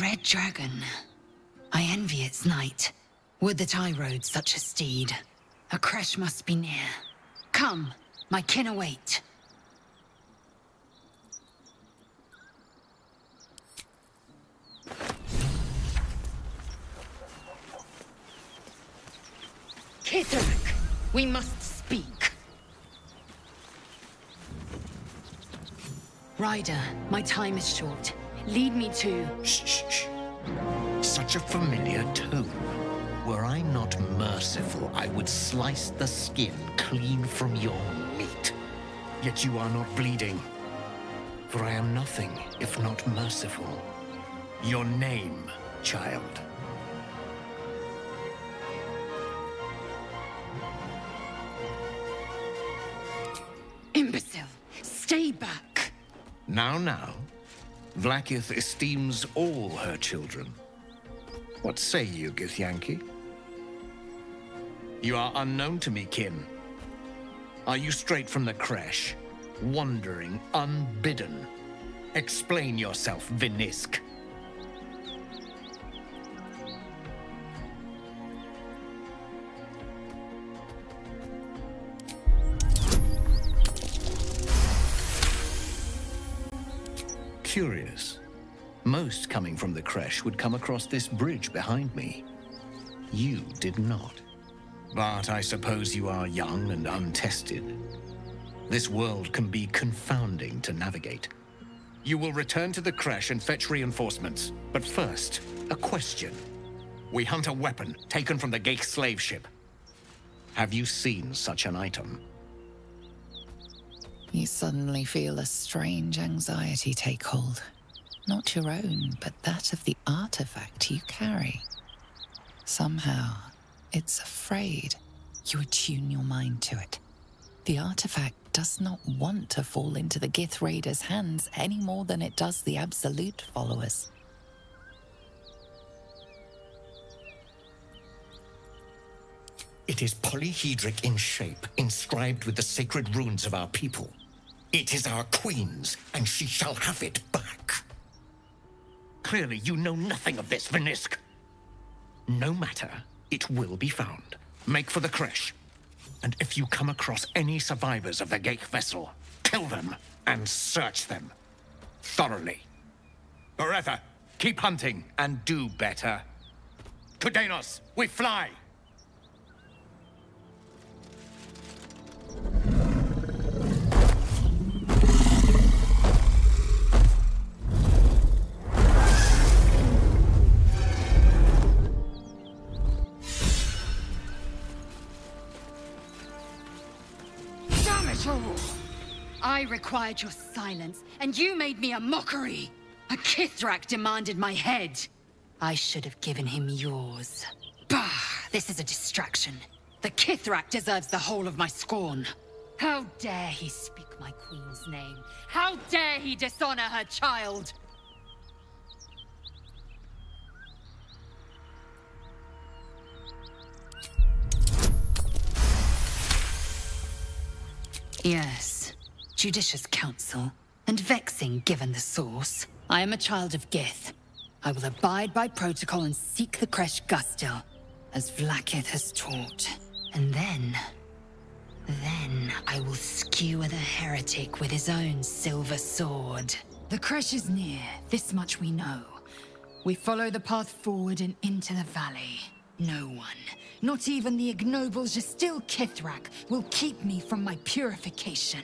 red dragon. I envy its knight. Would that I rode such a steed. A crash must be near. Come, my kin await. Kithrak, we must speak. Ryder, my time is short. Lead me to... Shh, shh, shh. Such a familiar tone. Were I not merciful, I would slice the skin clean from your meat. Yet you are not bleeding. For I am nothing if not merciful. Your name, child. Imbecile! Stay back! Now, now. Vlaakith esteems all her children. What say you, Githyanki? You are unknown to me, kin. Are you straight from the creche, wandering unbidden? Explain yourself, Vinisk. Curious. Most coming from the creche would come across this bridge behind me. You did not. But I suppose you are young and untested. This world can be confounding to navigate. You will return to the creche and fetch reinforcements. But first, a question. We hunt a weapon taken from the Ghaik slave ship. Have you seen such an item? You suddenly feel a strange anxiety take hold. Not your own, but that of the artifact you carry. Somehow, it's afraid. You attune your mind to it. The artifact does not want to fall into the Gith Raiders' hands any more than it does the Absolute followers. It is polyhedric in shape, inscribed with the sacred runes of our people. It is our queen's, and she shall have it back. Clearly, you know nothing of this, Vinisk. No matter, it will be found. Make for the creche. And if you come across any survivors of the Ghaik vessel, kill them and search them. Thoroughly. Forever, keep hunting and do better. Kudenos, we fly! I required your silence, and you made me a mockery! A Kithrak demanded my head! I should have given him yours. Bah! This is a distraction. The Kithrak deserves the whole of my scorn. How dare he speak my queen's name? How dare he dishonor her child? Yes, judicious counsel, and vexing given the source. I am a child of Gith. I will abide by protocol and seek the creche Gustil, as Vlaakith has taught. And then... Then I will skewer the heretic with his own silver sword. The creche is near, this much we know. We follow the path forward and into the valley. No one, not even the ignoble Jastil Kithrak, will keep me from my purification.